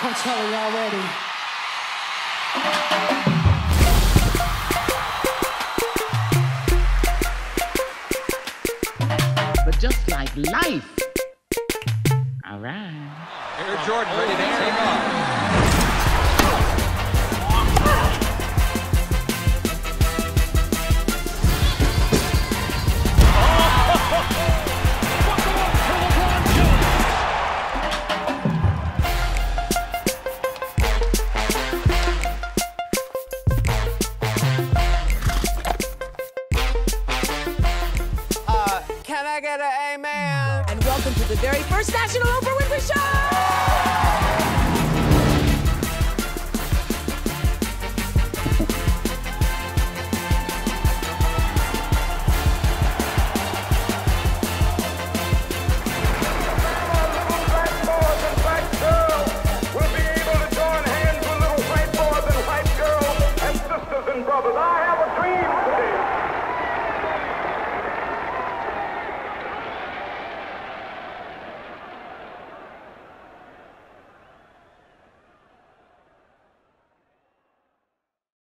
gonna tell you already. But just like life. All right. Air Jordan ready to take off. I get an amen? And welcome to the very first National Oprah Winfrey Show!